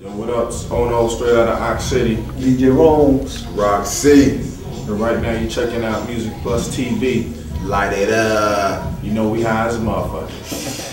Yo, what up? It's Ono straight out of Ox City. DJ Romes. Roc C. And right now you're checking out Music Plus TV. Light it up. You know we high as a motherfucker.